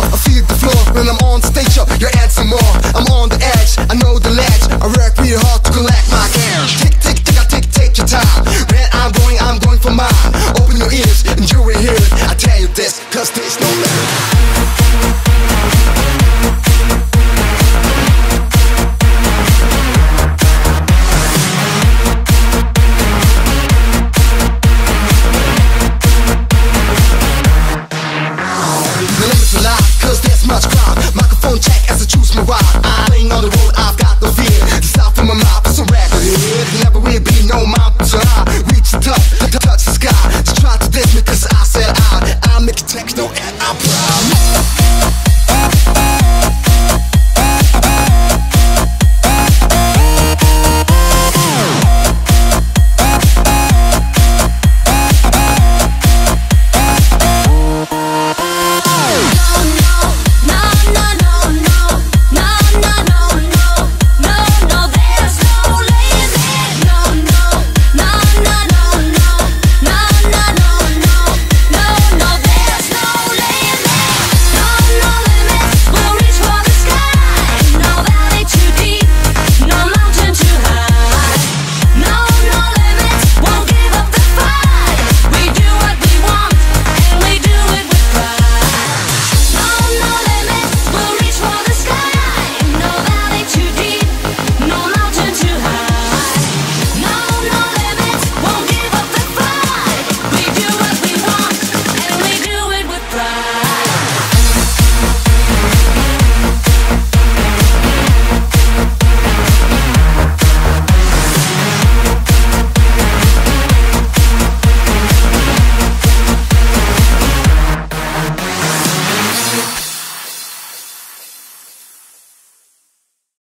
doors, I feel the floor. When I'm on stage, yo, you're at some more. I'm on the edge, I know the ledge. I work real hard to collect my cash. Tick, tick, tick, I tick, take your time. When I'm going, I'm going for mine. Open your ears and you will hear it. I tell you this, cause there's no limit large crowd. Microphone check as I choose my rock. I ain't on the road, I've got no fear. The south from my mouth, it's a record. Never will be no mountain to high. Reach the top, touch the sky. Just try to diss me, cause I said I. I make it techno and I'm proud.